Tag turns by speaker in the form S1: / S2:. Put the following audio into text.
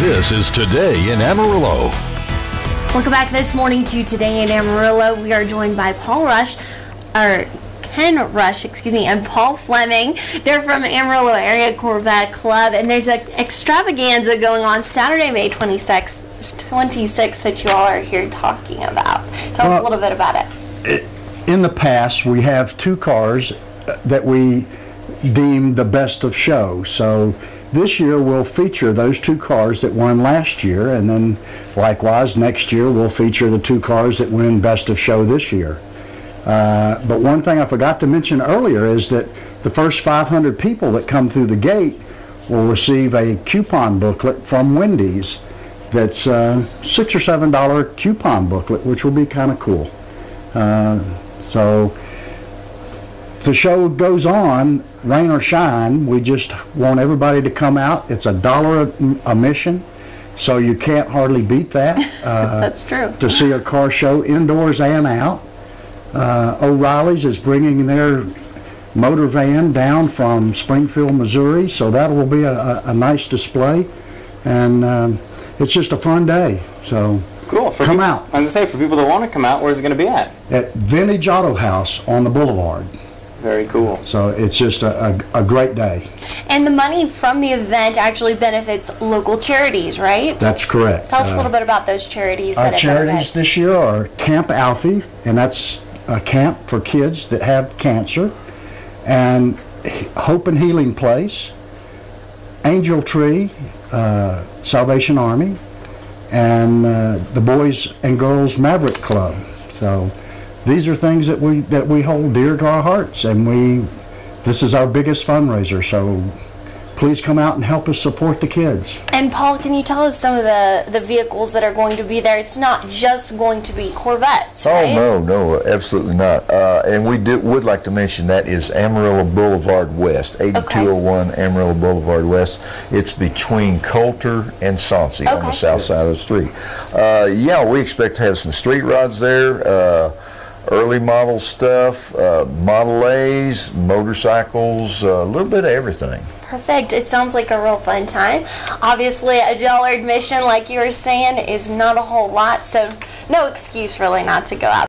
S1: This is Today in Amarillo.
S2: Welcome back this morning to Today in Amarillo. We are joined by Paul Rush, or Ken Rush, excuse me, and Paul Fleming. They're from Amarillo Area Corvette Club, and there's an extravaganza going on Saturday, May 26th, 26th that you all are here talking about. Tell us a little bit about it.
S3: in the past, we have two cars that we deem the best of show. So this year we'll feature those two cars that won last year, and then likewise next year we'll feature the two cars that win best of show this year. Uh, but one thing I forgot to mention earlier is that the first 500 people that come through the gate will receive a coupon booklet from Wendy's. That's a six or seven dollar coupon booklet, which will be kind of cool. Uh, so the show goes on, rain or shine. We just want everybody to come out. It's a dollar a- mission, so you can't hardly beat that. Uh,
S2: That's true.
S3: to see a car show indoors and out. Uh, O'Reilly's is bringing their motor van down from Springfield, Missouri, so that will be a, a, a nice display, and um, it's just a fun day. So
S4: Cool. For
S3: Come
S4: peop-
S3: out.
S4: I was gonna say for people that want to come out, where's it gonna be at?
S3: at Vintage Auto House on the Boulevard.
S4: Very cool.
S3: So it's just a, a, a great day.
S2: And the money from the event actually benefits local charities, right?
S3: That's correct.
S2: Tell us a
S3: Uh,
S2: little bit about those charities.
S3: Our
S2: that it
S3: charities
S2: benefits.
S3: this year are Camp Alfie, and that's a camp for kids that have cancer, and Hope and Healing Place, Angel Tree, uh, Salvation Army, and uh, the Boys and Girls Maverick Club. So these are things that we that we hold dear to our hearts, and we this is our biggest fundraiser. So please come out and help us support the kids.
S2: And Paul, can you tell us some of the, the vehicles that are going to be there? It's not just going to be Corvettes,
S5: Oh,
S2: right?
S5: no, no, absolutely not. Uh, and we do, would like to mention that is Amarillo Boulevard West, 8201 Amarillo Boulevard West. It's between Coulter and Soncy on the south side of the street. Uh, yeah, we expect to have some street rods there, uh, early model stuff, uh, Model A's, motorcycles, a little bit of everything.
S2: Perfect. It sounds like a real fun time. Obviously, a dollar admission, like you were saying, is not a whole lot, so no excuse really not to go out.